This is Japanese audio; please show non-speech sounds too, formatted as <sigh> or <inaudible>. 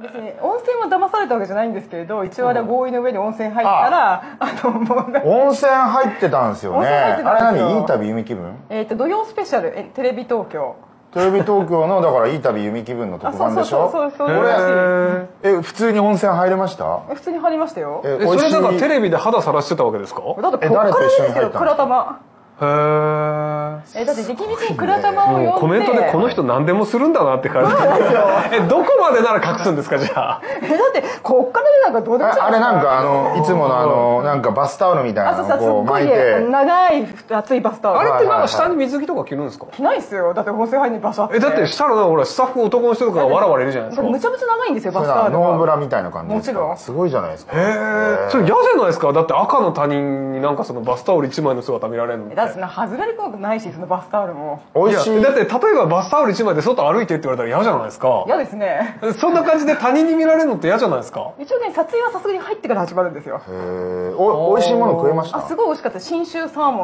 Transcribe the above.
別に温泉は騙されたわけじゃないんですけれど一応あれは合意の上に温泉入ったらあの温泉入ってたんですよね。温泉入ってたんですよ。あれ何？いい旅弓気分？えっと土曜スペシャル。えテレビ東京。テレビ東京のだからいい旅弓気分の特番でしょ？あそうそうそう。そうえ普通に温泉入れました？普通に入りましたよ。ええそれなんかテビレビで肌さらしてたわけですか？だってこっから誰と一緒にですよ倉玉へええだって力道に倉玉を呼コメントでこの人何でもするんだなって感じ <laughs> えどこまでなら隠すんですかじゃあ？えだってこっからでなんかどうでもいいああれなんかあののいつものあのなんかバスタオルみたいなのをこうごいね巻いて。長い熱いバスタオル。あれってなんか下に水着とか着るんですか？着ないっすよ。だって温泉入るに場所あって。えだってしたらほらスタッフ男の人とかがわらわらいるじゃないですか。むちゃむちゃ長いんですよバスタオルノーブラみたいな感じもちろん。すごいじゃないですか。へえそれ嫌じゃないですか？だって赤の他人になんかそのバスタオル1枚の姿見られるのってだってその外れることないしそのバスタオルも。美味しい。だって例えばバスタオル1枚で外歩いてって言われたら嫌じゃないですか。嫌ですね。そんな感じで他人に見られるのって嫌じゃないですか。一応ね撮影はさすがに入ってから始まるんですよ。へー。お美味しいもの食えました？あすごい美味しかった。信州サーモン